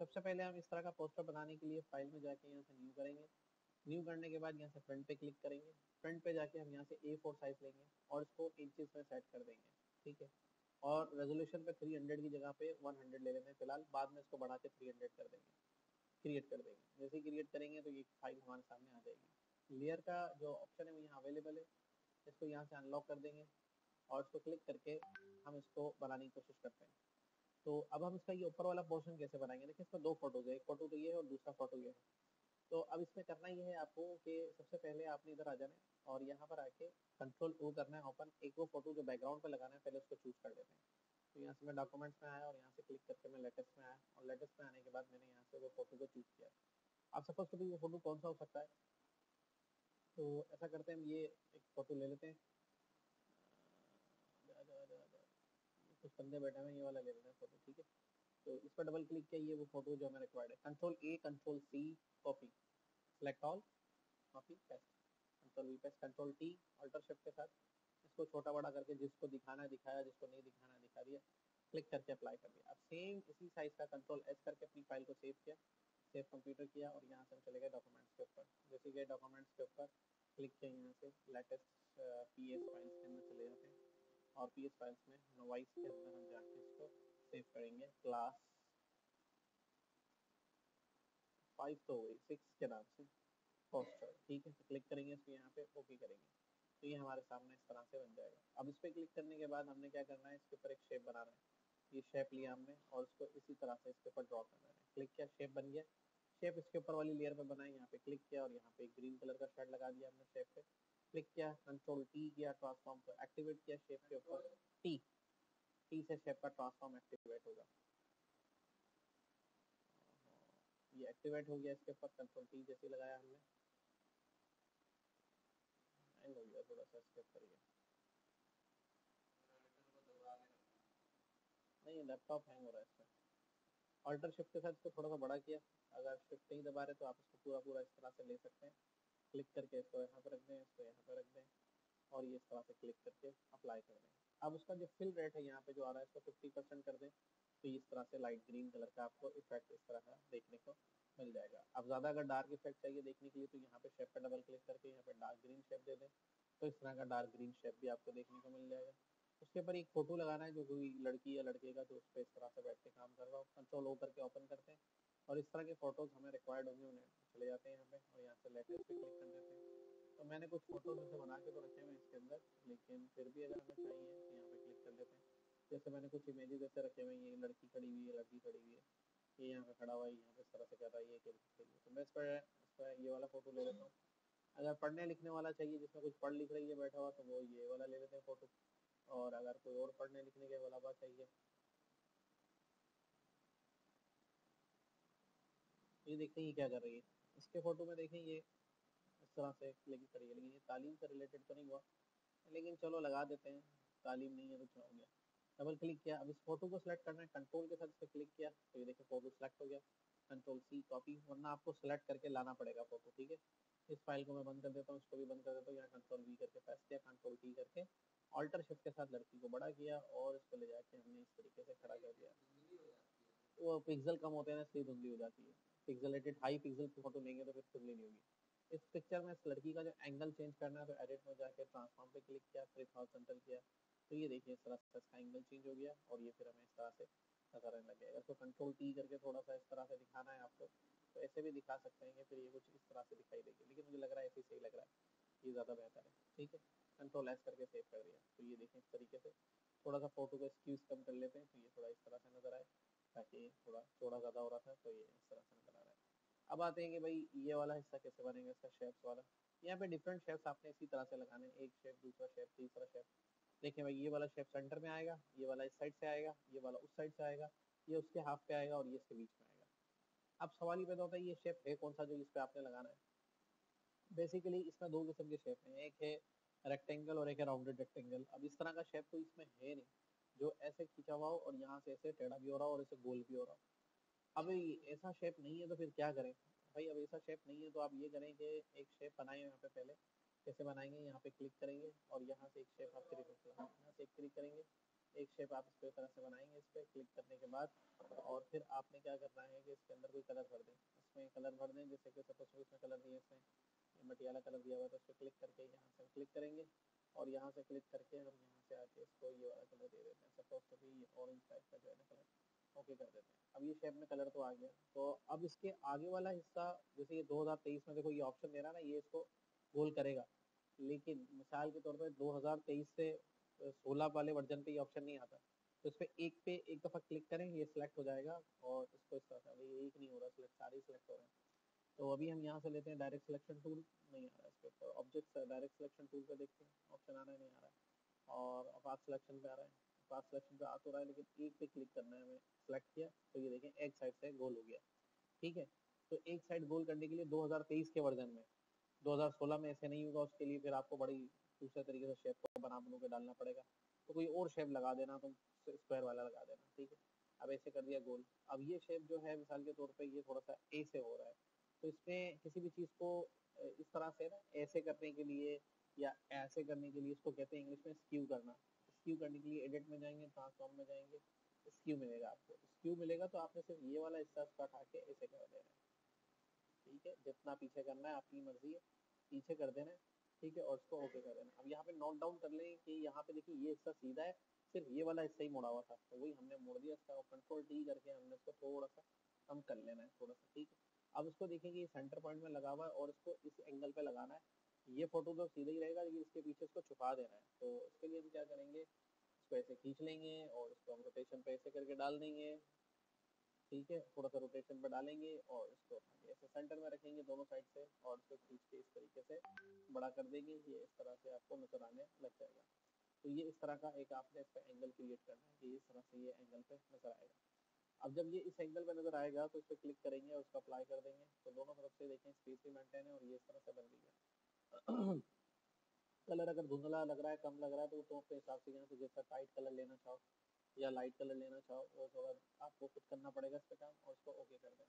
सबसे पहले हम इस तरह का पोस्टर बनाने के लिए फ़ाइल में जाके यहाँ से न्यू करेंगे। न्यू करने के बाद यहाँ से फ्रंट पे क्लिक करेंगे। फ्रंट पे जाके हम यहाँ से ए फोर साइज़ लेंगे और इसको इंचेस में सेट कर देंगे, ठीक है? और रेजोल्यूशन पे 300 की जगह पे 100 ले लेते हैं फ़िलहाल। बाद में इसको बढ़ा के 300 कर देंगे। क्रिएट कर देंगे। जैसे क्रिएट करेंगे तो ये फ़ाइल हमारे सामने आ जाएगी। लेयर का जो ऑप्शन है वो यहाँ अवेलेबल है। इसको यहाँ से अनलॉक कर देंगे और इसको क्लिक करके हम इसको बनाने की कोशिश करते हैं। तो अब हम इसका ये ऊपर वाला पोर्शन कैसे बनाएँगे? देखिए, इसमें दो फ़ोटोज़ है, एक फ़ोटो तो ये है और दूसरा फ़ोटो ये है। तो अब इसमें करना ये है आपको कि सबसे पहले आपने इधर आ जाना है और यहाँ पर आके कंट्रोल ओ करना है ओपन एक वो फ़ोटो जो बैकग्राउंड पे लगाना है, पहले उसको चूज़ कर देते हैं। तो यहाँ से मैं डॉक्यूमेंट्स में आया और यहाँ से क्लिक करके मैं लेटेस्ट में आया और लेटेस्ट में आने के बाद मैंने यहाँ से वो फ़ोटो को चूज़ किया। आप सपोज़ कभी वो फ़ोटो कौन सा हो सकता है? तो ऐसा करते हैं, हम ये एक फ़ोटो ले लेते हैं। कुछ बंदे बैठे हुए ये वाला ले हैं फ़ोटो ठीक है? तो इस पर डबल क्लिक किया, ये वो फ़ोटो जो हमें रिक्वायर्ड है। Control A control C copy select all copy paste control V paste control T alt shift के साथ. इसको छोटा बड़ा करके जिसको दिखाना है, दिखाया, जिसको नहीं दिखाना दिखा दिया. क्लिक करके अप्लाई कर दिया। अब सेम इसी साइज़ का कंट्रोल एस करके अपनी फ़ाइल को सेव किया. सेव कंप्यूटर किया और यहाँ से हम चले गए डॉक्यूमेंट्स के ऊपर. जैसे गए डॉक्यूमेंट्स के ऊपर क्लिक किया यहाँ से. लेटेस्ट पी एस फाइल्स के अंदर चले जाते हैं। और पी फाइल्स में नोवाइस के अंदर हम जाके इसको सेव करेंगे। क्लास फाइव तो हो गई सिक्स के नाम से। पोस्टर ठीक है? तो क्लिक करेंगे इसको यहाँ पे ओके करेंगे। तो ये हमारे सामने इस तरह से बन जाएगा। अब इस पर क्लिक करने के बाद हमने क्या करना है? इसके ऊपर एक शेप बनाना है। ये शेप लिया हमने और इसको इसी तरह से इसके ऊपर ड्रॉ करना है। क्लिक किया शेप बन गया। शेप इसके ऊपर वाली लेयर पे बनाई यहाँ पे क्लिक किया और यहाँ पे ग्रीन कलर का शेड लगा दिया हमने शेप पे। क्लिक किया कंट्रोल टी किया ट्रांसफॉर्म को एक्टिवेट किया शेप के ऊपर। टी टी से शेप का ट्रांसफॉर्म एक्टिवेट होगा ये एक्टिवेट हो गया इसके ऊपर कंट्रोल टी जैसे लगाया हमने। हैंग हो गया थोड़ा सा इसके ऊपर ये। नहीं लैपटॉप हैंग हो रहा है इसमें। अल्टर शिफ्ट के साथ इसको थोड़ा सा बड़ा किया। अगर शिफ्ट नहीं दबा रहे तो आप इसको पूरा पूरा इस तरह से ले सकते हैं। क्लिक करके इसको यहाँ पर रख दें, इसको यहाँ पर रख दें और ये इस तरह से क्लिक करके अप्लाई कर दें। अब उसका जो फिल रेट है यहाँ पे जो आ रहा है, इसको फिफ्टी परसेंट कर दें तो इस तरह से लाइट ग्रीन कलर का आपको इफ़ेक्ट इस तरह का देखने को मिल जाएगा। अब ज़्यादा अगर डार्क इफ़ेक्ट चाहिए देखने के लिए तो यहाँ पे शेप पे डबल क्लिक करके यहाँ पे डार्क ग्रीन शेप दे दें तो इस तरह का डार्क ग्रीन शेप भी आपको देखने को मिल जाएगा। उसके ऊपर एक फ़ोटो लगाना है, जो कोई लड़की या लड़के का जो उस पर इस तरह से बैठ के काम कर रहा हो कंट्रोल ओ करके ओपन करते हैं। और इस तरह के फ़ोटोज़ हमें रिक्वायर्ड होंगे, उन्हें चले जाते हैं यहाँ पे और यहाँ से लेटेस्ट पे क्लिक कर देते हैं। तो मैंने कुछ फ़ोटोज़ ऐसे बना के तो रखे हुए इसके अंदर, लेकिन फिर भी अगर हमें चाहिए तो यहाँ पे क्लिक कर देते हैं। जैसे मैंने कुछ इमेजेस ऐसे रखे हुए हैं, ये लड़की खड़ी हुई है, लड़की खड़ी हुई है, ये यहाँ पे खड़ा हुआ है, यहाँ पे इस तरह से कह रहा है, ये तो मैं इस पर इस पर ये वाला फ़ोटो ले लेता हूँ। अगर पढ़ने लिखने वाला चाहिए, जिसमें कुछ पढ़ लिख रही है, बैठा हुआ तो वो ये वाला ले लेते हैं फ़ोटो और अगर कोई और पढ़ने लिखने के अलावा चाहिए ये देखें ये क्या कर रही है। इसके फ़ोटो में देखें ये इस तरह से लगी खड़ी है, लेकिन ये तालीम से रिलेटेड तो नहीं हुआ, लेकिन चलो लगा देते हैं, तालीम नहीं है तो क्या हो गया। डबल क्लिक किया, अब इस फ़ोटो को सिलेक्ट करना है कंट्रोल के साथ इस पर क्लिक किया तो ये देखिए फ़ोटो सिलेक्ट हो गया। कंट्रोल सी कॉपी वरना आपको सिलेक्ट करके लाना पड़ेगा फ़ोटो ठीक है? इस फ़ाइल को मैं बंद कर देता हूँ, इसको भी बंद कर देता हूँ, यहाँ कंट्रोल वी करके प्रेस किया कंट्रोल टी करके ऑल्टर शिफ्ट के साथ लड़की को बड़ा किया, और इसको ले जाके हमने इस तरीके से खड़ा कर दिया। वो पिक्सल कम होते हैं ना, इसलिए धुंधली हो जाती है। पिक्सलेटेड हाई पिक्सल फ़ोटो लेंगे तो फिर धुंधली नहीं होगी। इस पिक्चर में इस लड़की का जो एंगल चेंज करना है तो एडिट में जाके ट्रांसफॉर्म पे क्लिक किया, फिर हॉरिजॉन्टल किया तो ये देखिए इस तरह से इसका एंगल चेंज हो गया और ये फिर हमें इस तरह से नज़र आने लग गया। इसको कंट्रोल टी करके थोड़ा सा इस तरह से दिखाना है आपको तो ऐसे भी दिखा सकते हैं कि फिर ये कुछ इस तरह से दिखाई देगी, लेकिन मुझे लग रहा है ऐसे सही लग रहा है। ये ज़्यादा बेहतर है, ठीक है? कंट्रोल एस करके सेव कर दिया। तो ये देखें इस तरीके से थोड़ा सा फ़ोटो को स्क्यूज कम कर लेते हैं तो ये थोड़ा इस तरह से नज़र आए, ताकि थोड़ा चौड़ा ज़्यादा हो रहा था तो ये इस तरह से नज़र आ रहा है अब आते हैं कि भाई ये वाला हिस्सा कैसे बनेगा, इसका शेप्स वाला। यहाँ पे डिफरेंट शेप्स आपने इसी तरह से लगाने एक शेप दूसरा शेप तीसरा शेप देखिए भाई, ये वाला शेप सेंटर में आएगा, ये वाला इस साइड से आएगा, ये वाला उस साइड से आएगा, ये उसके हाफ़ पे आएगा और ये इसके बीच में आएगा। अब सवाल ये पैदा होता है, ये शेप है कौन सा जो इस पे आपने लगाना है? बेसिकली इसमें दो किस्म के शेप हैं। एक है रेक्टेंगल और एक है राउंडेड रेक्टेंगल अब इस तरह का शेप तो इसमें है नहीं। जो ऐसे खींचा हुआ हो और यहाँ से ऐसे टेढ़ा भी हो रहा हो और ऐसे गोल भी हो रहा हो। अब ऐसा शेप नहीं है तो फिर क्या करें? भाई, अब ऐसा शेप नहीं है तो आप ये करें कि एक शेप बनाए यहाँ पे पहले। कैसे बनाएँगे? यहाँ पे क्लिक करेंगे और यहाँ से एक शेप आप क्लिक यहाँ से एक क्लिक करेंगे। एक शेप आप इस तरह से बनाएँगे इस पर क्लिक करने के बाद और फिर आपने क्या करना है कि इसके अंदर कोई कलर भर दें। इसमें कलर भर दें, जैसे कि सपोज़ इसमें कलर दिए इसमें। मटियाला कलर दिया हुआ है तो उस पर क्लिक करके यहाँ से क्लिक करेंगे और यहाँ से क्लिक करके हम यहाँ से आके इसको ये वाला कलर दे देते हैं। सपोज़ तो भी ऑरेंज टाइप का जो है ना कलर ओके, कर देते हैं। अब ये शेप में कलर तो आ गया। तो अब इसके आगे वाला हिस्सा, जैसे ये 2023 में देखो ये ऑप्शन दे रहा ना, ये इसको गोल करेगा। लेकिन मिसाल के तौर पर 2023 से 16 वाले वर्जन पे ये ऑप्शन नहीं आता। तो इस पर एक पे एक दफ़ा क्लिक करें, ये सिलेक्ट हो जाएगा और इसको इस तरह से, अभी एक नहीं हो रहा सिलेक्ट सारे सिलेक्ट हो रहे हैं। तो अभी हम यहाँ से लेते हैं डायरेक्ट सिलेक्शन टूल नहीं आ रहा है इस पर ऑब्जेक्ट डायरेक्ट सिलेक्शन टूल पे देखते हैं। ऑप्शन आ रहा है नहीं आ रहा। है और अपार्ट सिलेक्शन पे आ रहा है। अपार्ट सिलेक्शन पे आ तो रहा है, लेकिन एक पे क्लिक करना है हमें सेलेक्ट किया तो ये देखें, एक साइड से गोल हो गया। ठीक है? तो एक साइड गोल करने के लिए 2023 के वर्जन में 2016 में ऐसे नहीं होगा उसके लिए, फिर आपको बड़ी दूसरे तरीके से शेप को बना बनू के डालना पड़ेगा। तो कोई और शेप लगा देना तुम स्क्वायर वाला लगा देना, ठीक है? अब ऐसे कर दिया गोल अब ये शेप जो है, मिसाल के तौर पे ये थोड़ा सा ए से हो रहा है। तो इसमें किसी भी चीज़ को इस तरह से ना, ऐसे करने के लिए या ऐसे करने के लिए इसको कहते हैं इंग्लिश में स्क्यू करना। स्क्यू करने के लिए एडिट में जाएँगे ट्रांसफॉर्म में जाएँगे स्क्यू मिलेगा आपको। स्क्यू मिलेगा तो आपने सिर्फ़ ये वाला हिस्सा उसका उठा के ऐसे कर देना है। ठीक है? जितना पीछे करना है, आपकी मर्ज़ी है। पीछे कर देना है, ठीक है? और उसको ओके कर देना अब यहाँ पे नोट डाउन कर लें कि यहाँ पे देखिए ये हिस्सा सीधा है, सिर्फ़ ये वाला हिस्सा ही मुड़ा हुआ था। तो वही हमने मोड़ दिया इसका कंट्रोल टी करके हमने इसको थोड़ा सा कम कर लेना है थोड़ा सा ठीक है? अब उसको देखेंगे, ये सेंटर पॉइंट में लगा हुआ है और इसको इस एंगल पे लगाना है। ये फ़ोटो तो सीधा ही रहेगा, लेकिन इसके पीछे इसको छुपा देना है। तो इसके लिए हम क्या करेंगे, इसको ऐसे खींच लेंगे और इसको हम रोटेशन पे ऐसे करके डाल देंगे। ठीक है? थोड़ा सा रोटेशन पे डालेंगे और इसको ऐसे सेंटर में रखेंगे दोनों साइड से और इसको खींच के इस तरीके से बड़ा कर देंगे। ये इस तरह से आपको नज़र आने लग जाएगा। तो ये इस तरह का एक आपने इसका एंगल क्रिएट करना है कि इस तरह से ये एंगल पे नज़र आएगा। अब जब ये इस एंगल पे नज़र आएगा तो इस पर क्लिक करेंगे और उसको अप्लाई कर देंगे। तो दोनों तरफ़ से देखें स्पेस भी मेंटेन है और ये इस तरह से बन गई है। कलर अगर धुंधला लग रहा है कम लग रहा है तो तो अपने हिसाब से से जैसा टाइट कलर लेना चाहो या लाइट कलर लेना चाहो वो थोड़ा आपको कुछ करना पड़ेगा इस पर काम और उसको ओके कर दें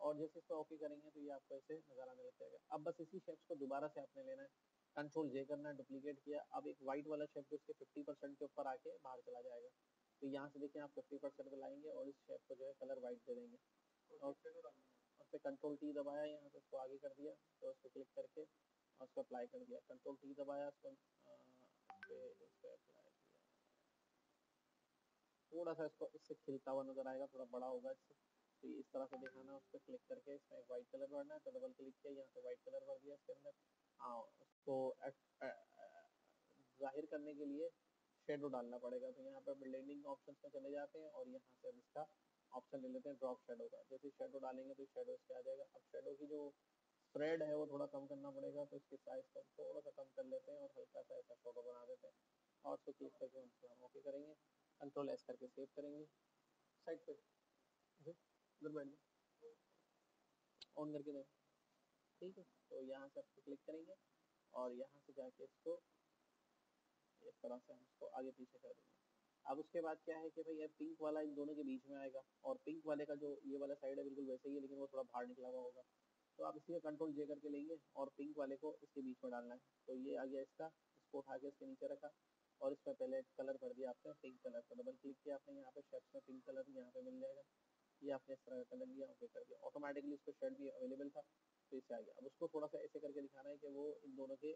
और जैसे इसको ओके करेंगे तो ये आपको ऐसे नज़र आने लग जाएगा अब बस इसी शेप्स को दोबारा से आपने लेना है। कंट्रोल जे करना है डुप्लीकेट किया। अब एक व्हाइट वाला शेप जो उसके फिफ्टी परसेंट के ऊपर आके बाहर चला जाएगा। तो यहाँ से देखिए आप फिफ्टी परसेंट पे लाएँगे और इस शेप को जो है कलर वाइट दे देंगे। और उस पर कंट्रोल टी दबाया यहाँ से उसको आगे कर दिया। तो उस पर क्लिक करके और उसको अप्लाई कर दिया कंट्रोल टी दबाया उसको थोड़ा सा इसको, इससे खिलता हुआ नज़र आएगा, थोड़ा बड़ा होगा इससे। तो इस तरह से दिखाना, उस पर क्लिक करके इसमें वाइट कलर भरना है तो डबल क्लिक किया, यहाँ से वाइट कलर भर दिया इसके अंदर। हाँ उसको ज़ाहिर करने के लिए शेडो डालना पड़ेगा। तो यहाँ पर ब्लेंडिंग ऑप्शन में चले जाते हैं और यहाँ से इसका ऑप्शन ले लेते हैं ड्रॉप शेडो का। जैसे शेडो डालेंगे तो शेडो इसके आ जाएगा। अब शेडो की जो स्प्रेड है, वो थोड़ा कम करना पड़ेगा तो इसके साइज़ को थोड़ा सा कम कर लेते हैं और हल्का सा ऐसा फ़ोटो बना देते हैं। और उसको क्लिक करके उनको हम ओके करेंगे। कंट्रोल एस करके सेव करेंगे। साइड पे। उधर बैठ ऑन करके दें ठीक है तो यहाँ से आपको क्लिक करेंगे और यहाँ से जाके इसको, इस तरह से हम इसको आगे पीछे कर देंगे। अब उसके बाद क्या है कि भाई ये पिंक वाला इन दोनों के बीच में आएगा और पिंक वाले का जो ये वाला साइड है, बिल्कुल वैसे ही है, लेकिन वो थोड़ा बाहर निकला हुआ होगा। तो आप इसी कंट्रोल जे करके लेंगे और पिंक वाले को इसके बीच में डालना है। तो ये आ गया इसका, इसको उठा के इसके नीचे रखा और इसमें पहले कलर भर दिया आपने पिंक कलर तो डबल क्लिक किया आपने, यहाँ पे शेड्स में पिंक कलर यहाँ पे मिल जाएगा। ये आपने इस तरह का कलर लिया ओके कर दिया। ऑटोमेटिकली उसको शेड भी अवेलेबल था तो इससे आ गया। अब उसको थोड़ा सा ऐसे करके दिखाना है कि वो इन दोनों के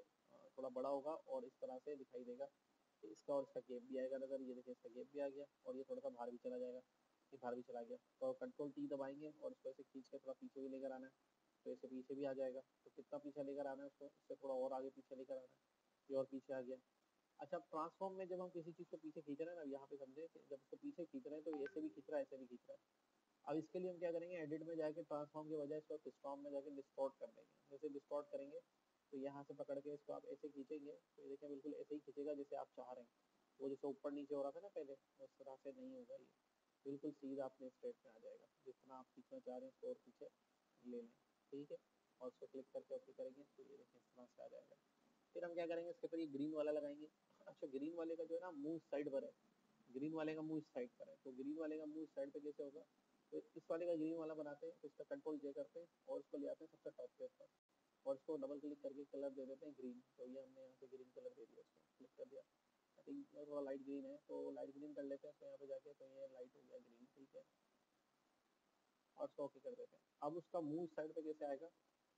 थोड़ा बड़ा होगा और इस तरह से दिखाई देगा। कि इसका और इसका गेप भी आएगा नज़र, ये देखिए इसका गेप भी आ गया और ये थोड़ा सा बाहर भी चला जाएगा। ये बाहर भी चला गया। तो कंट्रोल टी दबाएँगे और इसको ऐसे खींच के थोड़ा पीछे भी लेकर आना है। तो ऐसे पीछे भी आ जाएगा। तो कितना पीछे लेकर आना है उसको? इससे थोड़ा और आगे पीछे लेकर आना है। ये और पीछे आ गया। अच्छा ट्रांसफॉर्म में जब हम किसी चीज़ को पीछे खींच रहे हैं ना यहाँ पे समझे जब उसको पीछे खींच रहे हैं तो ऐसे भी खींच रहा है, ऐसे भी खींच रहा है। अब इसके लिए हम क्या करेंगे? एडिट में जाके ट्रांसफॉर्म की बजाय इसको डिस्टॉर्म में जाके डिस्टॉर्ट कर देंगे। जैसे डिस्टॉर्ट करेंगे तो यहाँ से पकड़ के इसको आप ऐसे खींचेंगे। तो ये देखें बिल्कुल ऐसे ही खींचेगा जैसे आप चाह रहे हैं। वो जैसे ऊपर नीचे हो रहा था ना पहले, उस तरह से नहीं होगा ये। बिल्कुल सीधा अपने स्ट्रेट में आ जाएगा। जितना आप खींचना चाह रहे हैं, उसको और पीछे ले लें। ठीक है, और उसको क्लिक करके ओके करेंगे तो ये देखें इस तरह से आ जाएगा। फिर हम क्या करेंगे इसके ऊपर ये ग्रीन वाला लगाएँगे। अच्छा ग्रीन वाले का जो है ना, मुँह साइड पर है। ग्रीन वाले का मुँह साइड पर है। तो ग्रीन वाले का मुँह साइड पर कैसे होगा? तो इस वाले का ग्रीन वाला बनाते हैं तो इसका कंट्रोल जे करते हैं, और उसको ले आते हैं सबसे टॉप के ऊपर और इसको डबल क्लिक करके कलर दे देते हैं ग्रीन तो ये हमने यहाँ से ग्रीन कलर दे दिया उसको। क्लिक कर दिया। पिंक थोड़ा लाइट ग्रीन है तो लाइट ग्रीन कर लेते हैं तो यहाँ पे जाके तो ये लाइट हो गया ग्रीन ठीक है। और इसको ओके कर देते हैं। अब उसका मुँह इस साइड पे कैसे आएगा?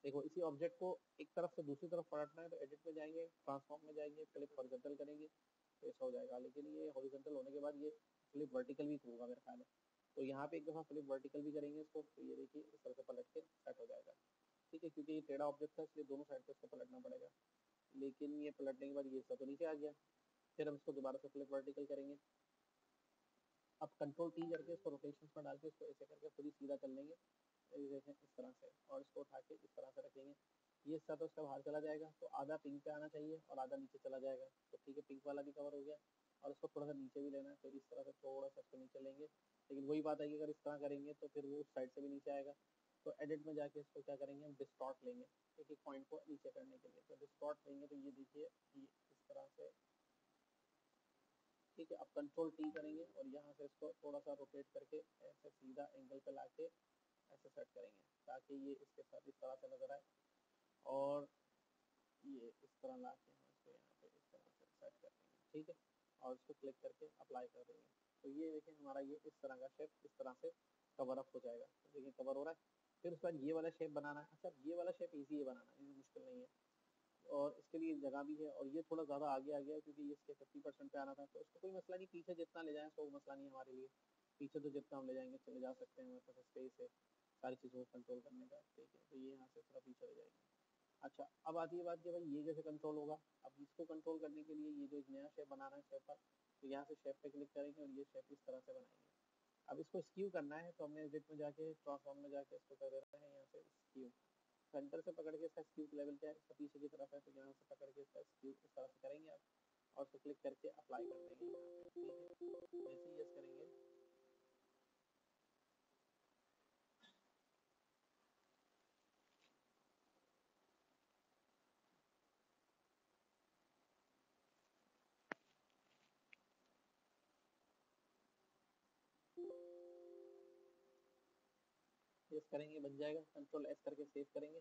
देखो, इसी ऑब्जेक्ट को एक तरफ़ से दूसरी तरफ़ पलटना है तो एडिट में जाएँगे ट्रांसफॉर्म में जाएँगे क्लिप हॉरिजॉन्टल करेंगे तो ऐसा हो जाएगा। लेकिन ये हॉरिजॉन्टल होने के बाद ये फ्लिप वर्टिकल भी होगा मेरे ख्याल में तो यहाँ पे एक दफ़ा फ्लिप वर्टिकल भी करेंगे इसको तो ये देखिए इस तरह से पलट के सेट हो जाएगा। ठीक है, क्योंकि ये टेढ़ा ऑब्जेक्ट था, इसलिए दोनों साइड से इसको पलटना पड़ेगा। लेकिन ये पलटने के बाद ये सब तो नीचे आ गया। फिर हम इसको दोबारा से फ्लिप वर्टिकल करेंगे। अब कंट्रोल टी करके इसको रोटेशन में डाल के इसको ऐसे करके खुद ही सीधा कर लेंगे। देखें इस तरह से और इसको उठा के इस तरह से रखेंगे। ये हिस्सा तो इसका बाहर चला जाएगा तो आधा पिंक पे आना चाहिए और आधा नीचे चला जाएगा। तो ठीक है पिंक वाला भी कवर हो गया और इसको थोड़ा सा नीचे भी लेना है, फिर इस तरह से थोड़ा सा इसको नीचे लेंगे। लेकिन वही बात है कि अगर इस तरह करेंगे तो फिर वो उस साइड से भी नीचे आएगा। तो एडिट में जाके इसको क्या करेंगे, हम डिस्टॉर्ट लेंगे एक एक पॉइंट को नीचे करने के लिए। तो डिस्टॉर्ट लेंगे तो ये देखिए इस तरह से ठीक है अब कंट्रोल टी करेंगे और यहाँ से इसको थोड़ा सा रोटेट करके ऐसे सीधा एंगल पे लाके ऐसे सेट करेंगे, ताकि ये इसके साथ इस तरह से नज़र आए और ये इस तरह ला के हम इसको यहाँ पे इस तरह से सेट कर देंगे, ठीक है? और इसको क्लिक करके अप्लाई कर देंगे। तो ये देखिए हमारा ये इस तरह का शेप इस तरह से कवर अप हो जाएगा। तो देखिए कवर हो रहा है, फिर उसके बाद ये वाला शेप बनाना है। अच्छा ये वाला शेप ईजी है बनाना ये मुश्किल नहीं है। और इसके लिए जगह भी है और ये थोड़ा ज़्यादा आगे आ गया क्योंकि इसके फिफ्टी परसेंट पे आना था तो इसको कोई मसला नहीं, पीछे जितना ले जाएँ तो मसला नहीं हमारे लिए। पीछे तो जितना हम ले जाएँगे, चले जा सकते हैं हमारे पास स्पेस है, सारी चीज़ों को कंट्रोल करने का, ठीक है तो ये यहाँ से थोड़ा पीछे ले जाएँगे। अच्छा अब आती है बात कि भाई ये कैसे कंट्रोल होगा? अब इसको कंट्रोल करने के लिए ये जो नया शेप बनाना है शेप पर तो यहाँ से शेप पे क्लिक करेंगे और ये शेप इस तरह से बनाएँगे। अब इसको स्क्यू करना है तो हमने एडिट में जाके ट्रांसफॉर्म में जाके इसको कर देना है, यहाँ से स्क्यू सेंटर से पकड़ के इसका स्क्यूट लेवल क्या है? इसका पीछे की तरफ़ है तो यहाँ से पकड़ के इसका स्क्यूट इस तरह से करेंगे आप। और उसको क्लिक करके अप्लाई कर देंगे। ठीक है? जैसे यस करेंगे। यस करेंगे, बन जाएगा। कंट्रोल एस करके सेव करेंगे।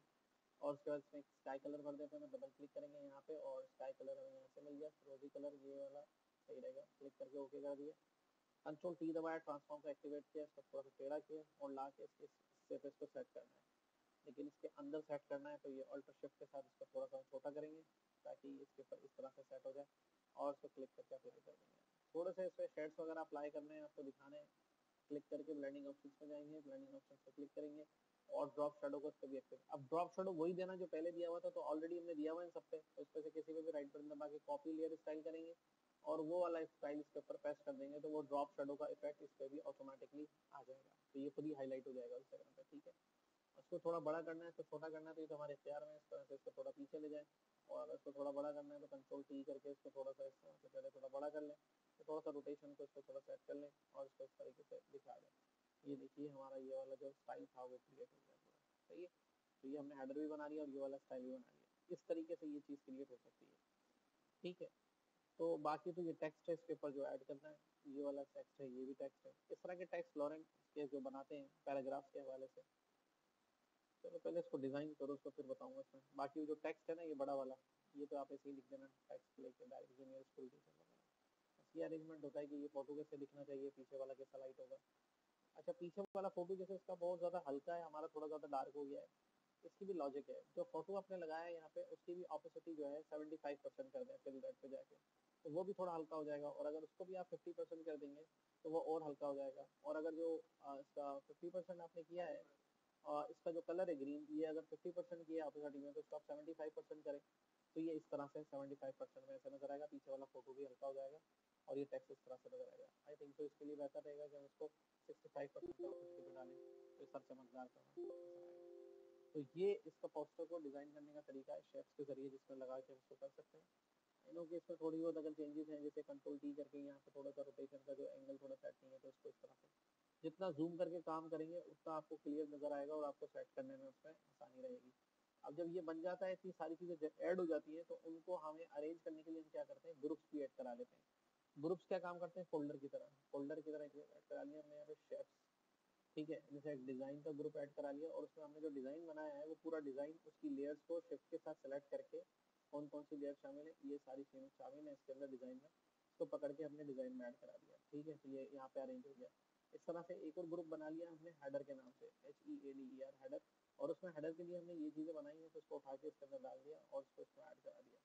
और उसके बाद इसमें स्काई कलर भर देते हैं। डबल क्लिक करेंगे यहाँ पे और स्काई कलर हमें यहाँ से मिल गया। रोजी कलर ये वाला सही रहेगा। क्लिक करके ओके कर दिया। कंट्रोल टी दबाया ट्रांसफॉर्म को एक्टिवेट किया इसको थोड़ा सा टेढ़ा किया और ला के इसके पे इसको सेट करना है। लेकिन इसके अंदर सेट करना है तो ये अल्टर शिफ्ट के साथ इसको थोड़ा सा छोटा करेंगे ताकि इसके ऊपर इस तरह से सेट हो जाए। और इसको क्लिक करके अप्लाई कर देंगे। थोड़े से इसमें शेड्स वगैरह अप्लाई करने हैं, आपको दिखाने क्लिक करके ब्लेंडिंग ऑप्शन पे जाएँगे ब्लेंडिंग ऑप्शन पे क्लिक करेंगे और ड्रॉप शेडो को इस पर भी एक्टिव अब ड्रॉप शेडो वही देना जो पहले दिया हुआ था तो ऑलरेडी हमने दिया हुआ है सब पे। तो इस पे से किसी पे भी राइट बटन दबा के कॉपी लेयर स्टाइल करेंगे और वो वाला स्टाइल इसके ऊपर पेस्ट कर देंगे तो वो ड्रॉप शेडो का इफ़ेक्ट इस पे भी ऑटोमेटिकली आ जाएगा। तो ये खुद ही हाईलाइट हो जाएगा उस जगह पे, ठीक है? उसको थोड़ा बड़ा करना है तो छोटा करना है तो ये तो हमारे इख्तियार में इस तरह से इसको थोड़ा पीछे ले जाए। और इसको थोड़ा बड़ा करना है तो कंट्रोल टी करके इसको थोड़ा सा इस तरह से पहले थोड़ा बड़ा कर लें। तो थोड़ा सा रोटेशन को इसको थोड़ा सेट कर लें और इसको इस तरीके से दिखा दें। ये देखिए हमारा ये वाला जो स्टाइल था वो क्रिएट हो गया पूरा। सही है? तो ये हमने हेडर भी बना लिया और ये वाला स्टाइल भी बना लिया। इस तरीके से ये चीज़ क्रिएट हो सकती है। ठीक है? तो बाकी तो ये टेक्स्ट है, इसके ऊपर जो ऐड करना है, ये वाला टेक्स्ट है, ये भी टेक्स्ट है। इस तरह के टेक्स्ट लॉरेंट के जो बनाते हैं पैराग्राफ्स के हवाले से। चलो पहले इसको डिज़ाइन करो, उसको फिर बताऊँगा इसमें। बाकी जो टेक्स्ट है ना, ये बड़ा वाला, ये तो आप ऐसे ही लिख देना टेक्स्ट लेके डायरेक्ट जूनियर स्कूल टीचर ये अरेंजमेंट होता है कि ये फ़ोटो कैसे दिखना चाहिए पीछे वाला कैसा लाइट होगा। अच्छा पीछे वाला फ़ोटो जैसे इसका बहुत ज़्यादा हल्का है हमारा थोड़ा ज़्यादा डार्क हो गया है इसकी भी लॉजिक है। जो फ़ोटो आपने लगाया है यहाँ पे उसकी भी ऑपोसिटी जो है सेवेंटी फाइव परसेंट कर दें फिल पे जाके। तो वो भी थोड़ा हल्का हो जाएगा और अगर उसको भी आप फिफ्टी परसेंट कर देंगे तो वो और हल्का हो जाएगा। और अगर जो इसका फिफ्टी परसेंट आपने किया है आ, इसका जो कलर है ग्रीन ये अगर फिफ्टी परसेंट किया ऑपोसिटी में तो इसको आप सेवेंटी फाइव परसेंट करें। तो ये इस तरह से सेवेंटी फाइव परसेंट में ऐसा नज़र आएगा पीछे वाला फ़ोटो भी हल्का हो जाएगा। और ये इस तरह से नज़र आएगा आई थिंक तो इसके लिए बेहतर रहेगा कि हम इसको सिक्सटी फाइव परसेंट पे डालें तो इस सबसे मज़ेदार तो ये इसका पोस्टर को डिज़ाइन करने का तरीका है शेप्स के ज़रिए जिसमें लगा के हम इसको कर सकते हैं। आई नो कि इसमें थोड़ी बहुत अगर चेंजेस हैं, जैसे कंट्रोल टी करके यहाँ पे थोड़ा सा रोटेशन का जो एंगल थोड़ा सेट नहीं है तो इसको इस तरह से जितना जूम करके काम करेंगे, उतना आपको क्लियर नज़र आएगा और आपको सेट करने में उसमें आसानी रहेगी। अब जब ये बन जाता है, इतनी सारी चीज़ें ऐड हो जाती है तो उनको हमें अरेंज करने के लिए हम क्या करते हैं? ग्रुप्स भी ऐड करा लेते हैं। ग्रुप्स क्या काम करते हैं? फोल्डर की तरह। फोल्डर की तरह ऐड करा लिया हमने यहाँ पे शेप्स ठीक है? जैसे एक डिज़ाइन का ग्रुप ऐड करा लिया और उसमें हमने जो डिज़ाइन बनाया है, वो पूरा डिज़ाइन, उसकी लेयर्स को शिफ्ट के साथ सेलेक्ट करके कौन कौन सी लेयर शामिल है? ये सारी चीज़ें शामिल है इसके अंदर डिज़ाइन में, इसको पकड़ के हमने डिज़ाइन में ऐड करा दिया। ठीक है? तो ये यहाँ पे अरेंज हो गया। इस तरह से एक और ग्रुप बना लिया हमने हेडर के नाम से। H E A D R header और उसमें हेडर के लिए हमने ये चीज़ें बनाई हैं तो उसको उठा के इसके अंदर डाल दिया और उसको इसमें ऐड करा दिया।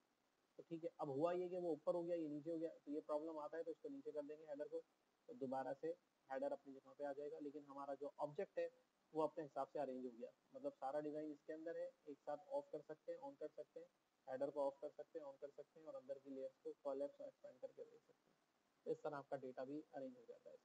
तो ठीक है, अब हुआ ये कि वो ऊपर हो गया, ये नीचे हो गया तो ये प्रॉब्लम आता है तो इसको नीचे कर देंगे हेडर को तो दोबारा से हेडर अपनी जगह पे आ जाएगा, लेकिन हमारा जो ऑब्जेक्ट है, वो अपने हिसाब से अरेंज हो गया। मतलब सारा डिज़ाइन इसके अंदर है, एक साथ ऑफ़ कर सकते हैं ऑन कर सकते हैं हेडर को ऑफ़ कर सकते हैं ऑन कर सकते हैं, और अंदर की लेयर्स को कॉलेप्स और एक्सपेंड करके देख सकते हैं। तो इस तरह आपका डेटा भी अरेंज हो जाता है।